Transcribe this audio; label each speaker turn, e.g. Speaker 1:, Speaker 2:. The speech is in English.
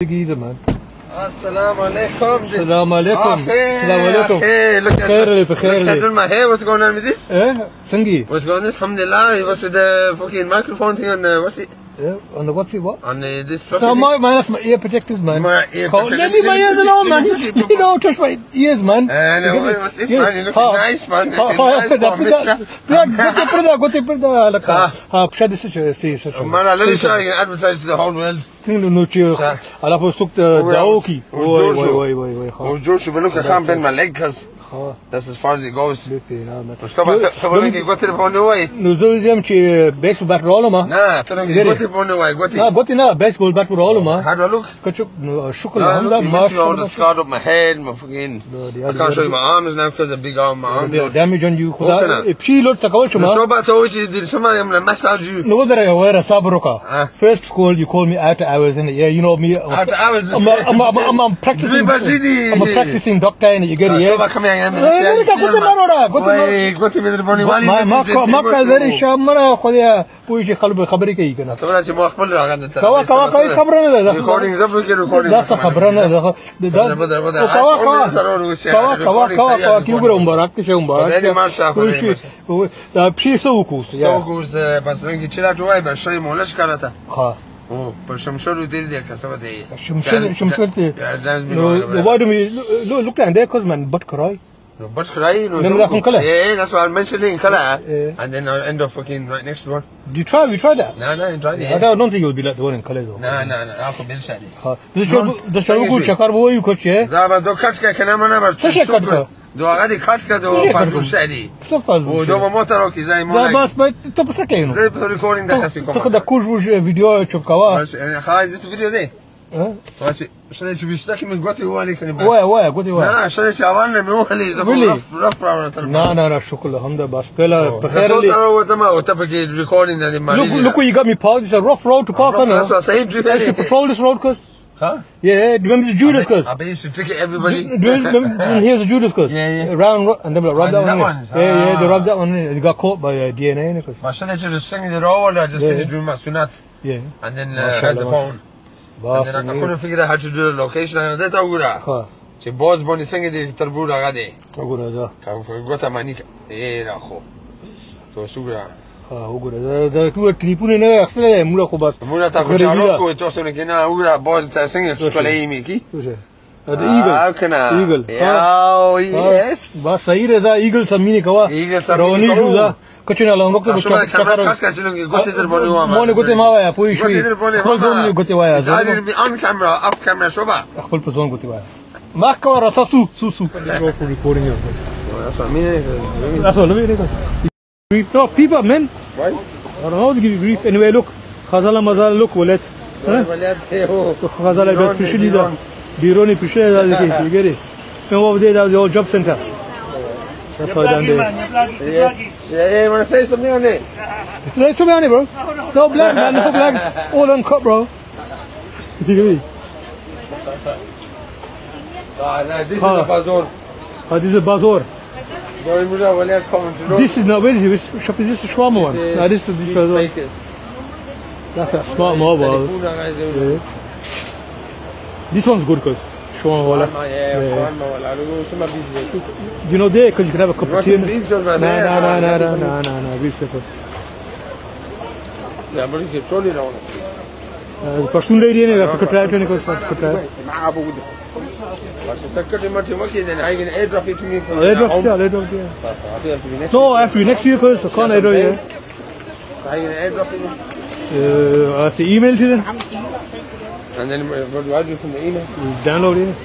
Speaker 1: man. Eh?
Speaker 2: Assalamu alaikum.
Speaker 1: Assalamu alaikum.
Speaker 2: Okay,
Speaker 1: Assalamu alaikum.
Speaker 2: Eh, look at,
Speaker 1: Khair
Speaker 2: look at my hair. What's going on with this?
Speaker 1: Eh? Sangi?
Speaker 2: What's going on? This? Alhamdulillah. What's with the fucking microphone thing on the, what's it?
Speaker 1: Yeah, on the what's it, what?
Speaker 2: On the, this
Speaker 1: No,
Speaker 2: fucking
Speaker 1: my, man, that's my ear protectors, man.
Speaker 2: My ear
Speaker 1: Oh,
Speaker 2: protectors.
Speaker 1: Let me my ears alone, man.
Speaker 2: me touch it,
Speaker 1: You don't touch my ears, man.
Speaker 2: Uh, no,
Speaker 1: You
Speaker 2: what's this,
Speaker 1: Yeah.
Speaker 2: man? You're looking
Speaker 1: Ha.
Speaker 2: nice, man. Looking
Speaker 1: ha,
Speaker 2: nice, man,
Speaker 1: put that, like,
Speaker 2: ha,
Speaker 1: pshad is such a, say, such a.
Speaker 2: Man, me
Speaker 1: say
Speaker 2: show
Speaker 1: such-
Speaker 2: you. Advertise to the whole world.
Speaker 1: Thing to note you.
Speaker 2: Ha.
Speaker 1: Ala po suk the daoki. Oi, oi, oi, oi, oi.
Speaker 2: Oh. Joshua, look, I can't bend my leg because
Speaker 1: Ha.
Speaker 2: that's as far as it goes.
Speaker 1: Look, eh, nah, man.
Speaker 2: Stop at the,
Speaker 1: Lum-
Speaker 2: go to the point away.
Speaker 1: Nuzul zem chi baseball bat roll ma.
Speaker 2: Nah, tell them
Speaker 1: Get
Speaker 2: go
Speaker 1: it.
Speaker 2: to the point away. Go
Speaker 1: Na
Speaker 2: to
Speaker 1: goti na baseball bat roll ma.
Speaker 2: Do I look?
Speaker 1: Kachuk shukr
Speaker 2: No,
Speaker 1: alhamdulillah
Speaker 2: look, you missing all the scarred up my head, my fucking.
Speaker 1: No,
Speaker 2: I can't show you my arms now because the big arm, my arm.
Speaker 1: There
Speaker 2: No,
Speaker 1: damage on you
Speaker 2: Okay,
Speaker 1: khuda.
Speaker 2: now.
Speaker 1: Pshi lot takawal
Speaker 2: so
Speaker 1: chuma.
Speaker 2: about to you did somebody I'm gonna massage you.
Speaker 1: No wear a sabroka.
Speaker 2: Ah.
Speaker 1: First call you call me after hours in the yeah you know me. A-
Speaker 2: After hours.
Speaker 1: I'm a, I'm a, a, a practicing. I'm a practicing doctor and you get it. ګوتې
Speaker 2: مه راوړه ګوتې مې درباندې والي
Speaker 1: ما قدرې شه مړه خدای پوه شي خلکو خبرې
Speaker 2: کوي که نه ته وایه
Speaker 1: چې ما خپل راغی دلته کوه
Speaker 2: کوه کوه خبره نه
Speaker 1: ده ریکارډینګ زه کې
Speaker 2: ریکارډینګ دا څه
Speaker 1: خبره نه
Speaker 2: ده کوه کوه کوه
Speaker 1: کوه کوه
Speaker 2: کوه
Speaker 1: کې
Speaker 2: وګوره
Speaker 1: مبارک شه
Speaker 2: مبارک
Speaker 1: پوه شي دا پښې
Speaker 2: څه وکوس څه وکوس
Speaker 1: بس رنګ چې لا جوای
Speaker 2: به
Speaker 1: شې
Speaker 2: مولش کړه ته ها جوای بر شری مولش کرده
Speaker 1: ها
Speaker 2: او پر شمشور دیدی که کسا دی
Speaker 1: شمشل شمشلتي
Speaker 2: جاز
Speaker 1: No, why do we look look at that cause man but cry
Speaker 2: No, but cry, no.
Speaker 1: Remember that from Kala?
Speaker 2: Yeah, that's what I mentioned in Kala.
Speaker 1: Yeah.
Speaker 2: And then I'll end up fucking right next to one.
Speaker 1: do you try we try that
Speaker 2: No, no, I tried
Speaker 1: I
Speaker 2: it.
Speaker 1: don't don't think it would be like the one in Calais though
Speaker 2: No, no, no. I'll come in shady.
Speaker 1: ها ده شو ده شو بقول شكر بو يو كوتش
Speaker 2: زابا دو كاتشكا كنا منا بس
Speaker 1: چه شکر
Speaker 2: دواړه دې کټ
Speaker 1: کړو پاتو
Speaker 2: شدي
Speaker 1: و
Speaker 2: دوما
Speaker 1: موترو
Speaker 2: کې زای مونږ بس
Speaker 1: بس
Speaker 2: ته
Speaker 1: په سکه نو زه په
Speaker 2: ریکارډینګ د خاصې کوم
Speaker 1: ته خدا کوج وج ویډیو چوب
Speaker 2: کوا يعني خلاص دې ویډیو
Speaker 1: دې
Speaker 2: ماشي شنو چې بيشتا کې من قوتي واني كان
Speaker 1: وای وای قوتي وای
Speaker 2: نه شنو چې عوالنا مو خلي زبون رف رف
Speaker 1: نه نه نه شكرا الحمد بس بلا بخير لي
Speaker 2: هو تمام هو تبقى ريكوردينج ده ما
Speaker 1: لوكو يجا مي باو دي رف رود تو باو انا صحيح جدا
Speaker 2: بترول رود كوست
Speaker 1: huh?
Speaker 2: said.
Speaker 1: I used to patrol this road cause
Speaker 2: Huh?
Speaker 1: yeah do you remember the Judas cause
Speaker 2: I bet you used to ticket
Speaker 1: do
Speaker 2: everybody.
Speaker 1: you remember here's the Judas cause
Speaker 2: Yeah, yeah.
Speaker 1: around ro- and they like rub
Speaker 2: Oh,
Speaker 1: that
Speaker 2: that
Speaker 1: one in.
Speaker 2: one?
Speaker 1: yeah yeah they
Speaker 2: Ah.
Speaker 1: rubbed that one in. they got caught by uh, DNA in it cause
Speaker 2: ما عشان اجي singing it all I just
Speaker 1: Yeah,
Speaker 2: finished
Speaker 1: yeah.
Speaker 2: doing my sunat
Speaker 1: yeah
Speaker 2: and then uh,
Speaker 1: Mashallah,
Speaker 2: had the phone. And
Speaker 1: boss
Speaker 2: then I, I couldn't figure out how to do the location and that أقولها.
Speaker 1: ها
Speaker 2: چې باز باندې څنګه دې تربور هغه دی
Speaker 1: اقول هذا
Speaker 2: کاو ګوته مانی اے راخو سو شګرا
Speaker 1: ها وګوره دا ټول کلیپونه نه اخستلې موږ خو بس
Speaker 2: موږ ته خو چالو کو تاسو نه کنه وګوره باز تاسو څنګه ښکلې می کی
Speaker 1: دا ایگل
Speaker 2: کنه
Speaker 1: ایگل
Speaker 2: یاو یس
Speaker 1: بس صحیح رضا ایگل سمینه کوا
Speaker 2: ایگل
Speaker 1: سمینه
Speaker 2: کوا کچنه لنګو کې څه کار کوي ګوتې در باندې وامه
Speaker 1: مونږ ګوتې ما وایا پوي
Speaker 2: شوې
Speaker 1: خپل ځون ګوتې وایا
Speaker 2: ځان بي ان کیمرا اف کیمرا شو با
Speaker 1: خپل په ځون ګوتې وایا ما کور راسه سو سو سو ریکورډینګ grief. No, people, man.
Speaker 2: Why?
Speaker 1: I don't know how to give you grief. Anyway, look. Khazala mazala, look, wallet. Khazala, that's Prishin is. Bironi Prishin is. You get it? Remember over there, that was the old job center. That's how I done there.
Speaker 2: Yeah, yeah, you want to say something on it?
Speaker 1: Say something on it, bro. No black, man. No blacks. All on cut, bro. You get me?
Speaker 2: Ah, this is a bazaar.
Speaker 1: Ah, this is a bazaar. This is not, where is it? Which shop is this? The shawarma one? No, this is, this is,
Speaker 2: bakers.
Speaker 1: that's a smart mobile.
Speaker 2: Telefoon guys do.
Speaker 1: Yeah. This one's good, cause shawarma wala.
Speaker 2: Yeah,
Speaker 1: Yeah.
Speaker 2: one more. I don't know. Some of these.
Speaker 1: Do you know there? Cause you can have a cup of tea.
Speaker 2: some beef, John, man?
Speaker 1: No,
Speaker 2: Yeah,
Speaker 1: no, no,
Speaker 2: yeah,
Speaker 1: no,
Speaker 2: yeah,
Speaker 1: no,
Speaker 2: yeah.
Speaker 1: no, no, no, beef pepper.
Speaker 2: Yeah, but you can throw it on.
Speaker 1: Persoon lady ne, I have to try it, cause I have to try it.
Speaker 2: بس سكرت ما تمكن then I can airdrop it to me from
Speaker 1: Oh, let
Speaker 2: home.
Speaker 1: drop, yeah, let drop, yeah.
Speaker 2: I think I have to be next
Speaker 1: No, I have to be next to you, cause I can't airdrop, yeah.
Speaker 2: I can airdrop it.
Speaker 1: Uh, I have to email to them,
Speaker 2: And then what do I do from the email?
Speaker 1: download it.